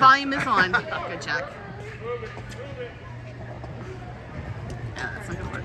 volume is on. Good check. Yeah, that's not gonna work.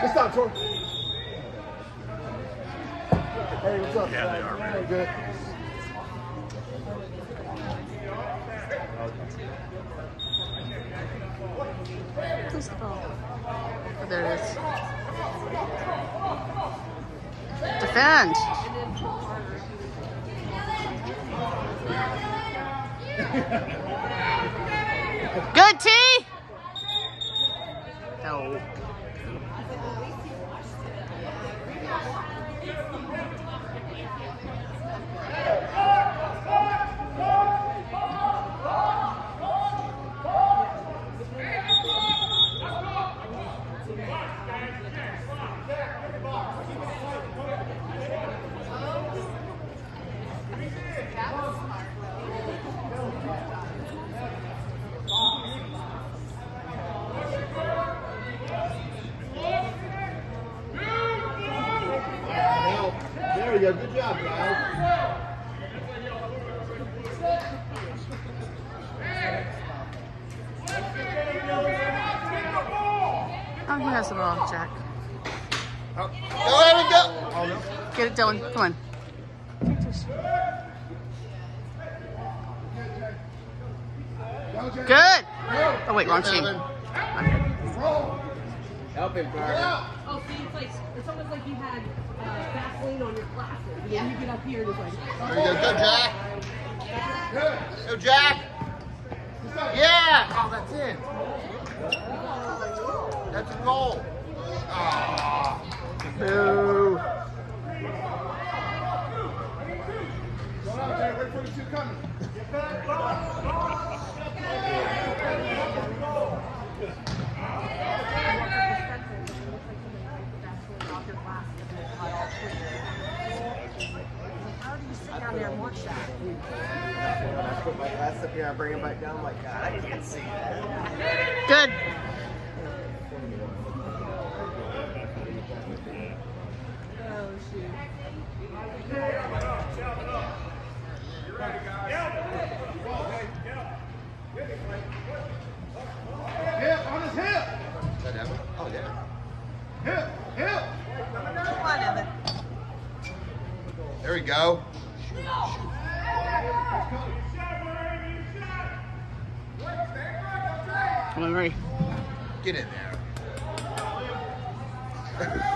Good stop, Tor. Hey, what's up? Yeah, they are, man. Hey, good. Who's the ball? Oh, there it is. Defend. Good T. No. Has the ball, Jack? Oh, there we go. Get it, Dylan. Come on. Good. Oh wait, wrong team. Help him, Carter. Oh, see, it's like it's almost like you had uh, Vaseline on your glasses, and then you get up here and it's like, There you go. Go, Jack. Go, Jack. Yeah. Oh, that's in. That's a goal. Ah. Boo. Go out there. Wait for the two coming. how do you sit down there and watch that? When I put my glass up here, I bring it back down. I'm like, God, I didn't see that. Good. Oh shoot. Hip on his hip. Is that Evan? Oh, yeah. Hip. Hip. There we go. Come on, Marie. Get in there.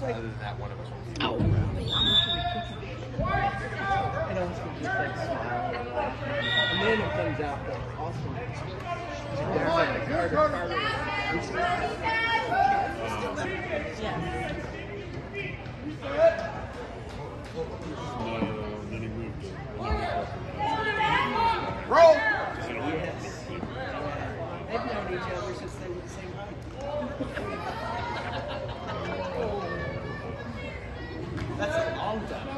Other than that, one of us will Oh. And Austin just like smile. And then it comes out that Austin Here's Carter. Yeah. No, then he moved. Roll. They've known each other since they were the same height. That's a long time.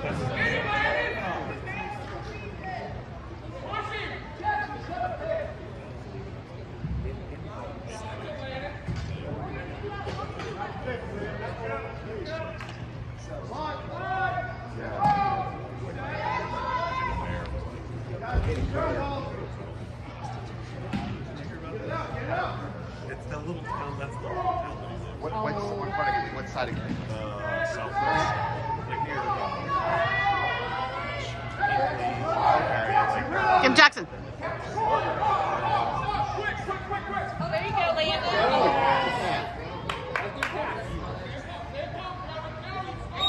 It's that little town. That's the little town. What, what, what, part again? what side again? Uh, southwest. Like near. Kim Jackson. Oh, there you go, Landon.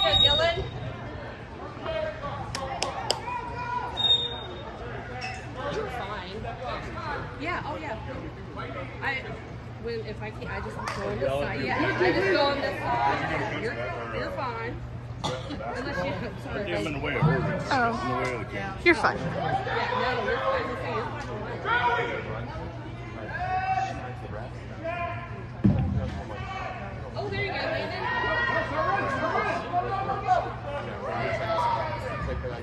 There you go, Dylan. Yeah, oh yeah. I when if I can't I just go on this side. Yeah, I just go on this side. You're you're fine. Unless you sorry. I'm in the way of Oregon. Oh. In the way of the camera. You're fine. Yeah, no, you're fine. Okay, you're fine. Oh, there you go, Landon.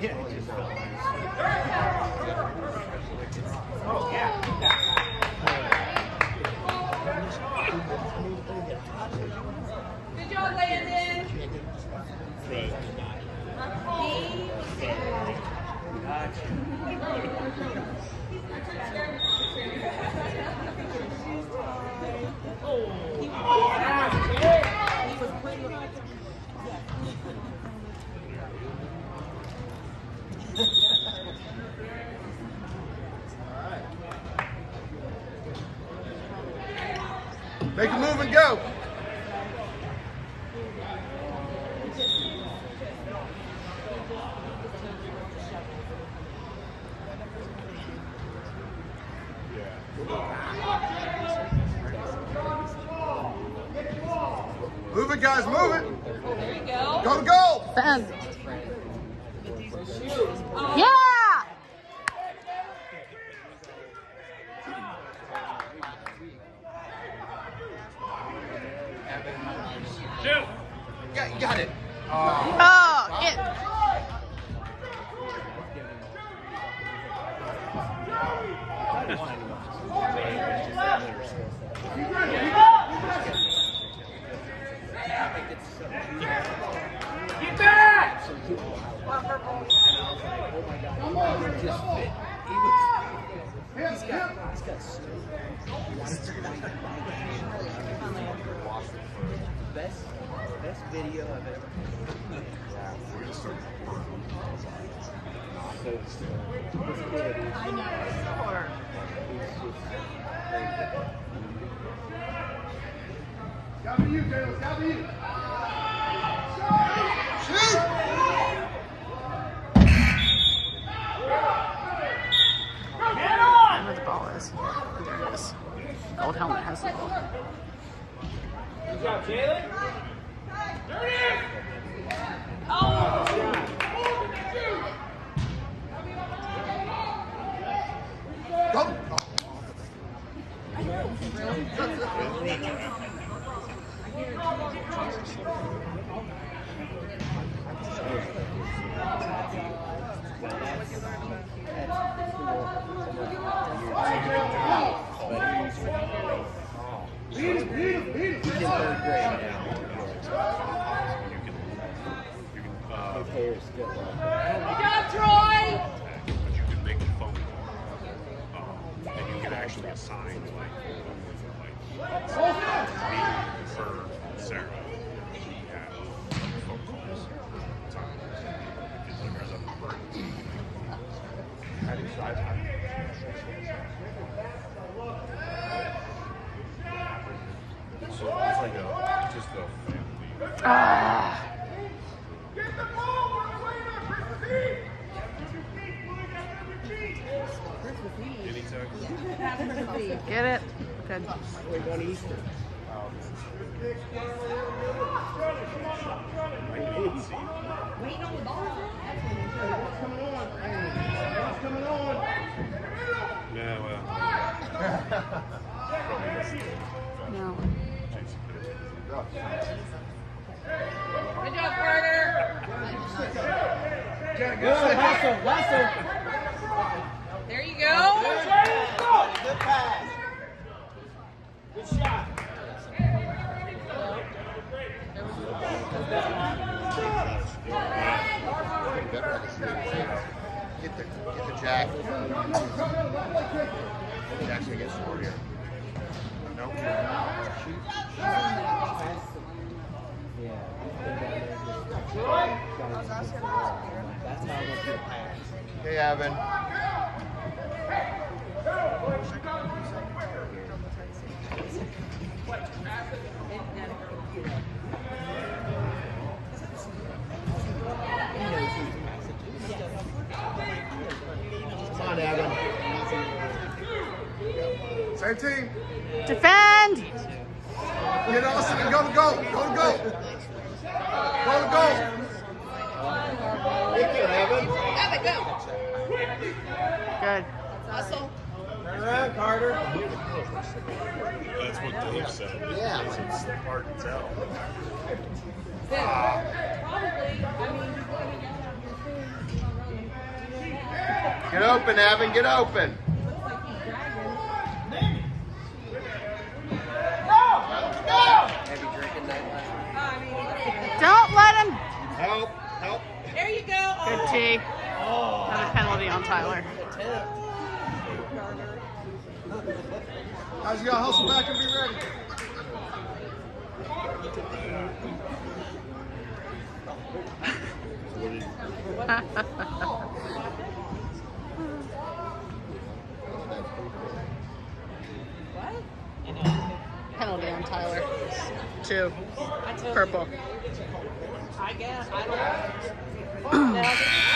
Good Make a move and go. Move it, guys. Move it. Oh, there you go. Go to goal. Ben. Yeah! Yeah, you got it. Oh, it. Best, best video I've ever. Gotta be you, Jalen. Gotta be you. Shoot. I know where the ball is. There it is. Helmet has the ball. Go. Beat so it's like a, just a family. Ah. Get the ball. We're away there, Christmas Eve. Anytime Get it? Good. We're going to Easter. Waiting on the ball. What's coming on? What's coming on? Yeah, well. No. Good job, Carter. Good, hustle, hustle. There you go. Good pass. Good shot. Better have a seat. Get the, get the jack. Jack's gonna get scored here. Nope. That's how I want you to pass. Hey, Evan. Same team. Defend! Get Austin and go to goal. Go to goal. Go to goal. Get there, Evan. Have it go. Good. Hustle. Turn around, Carter. That's what Dave said. Yeah. It's hard to tell. Probably. I mean, I mean, Get open, Evan. Get open. Heavy drinking night last night. I mean, Don't let him. Help. Help. There you go. Oh. T. Another penalty on Tyler. Guys, you gotta hustle back and be ready. penalty on Tyler. Two. Purple. I guess. I don't know. Now,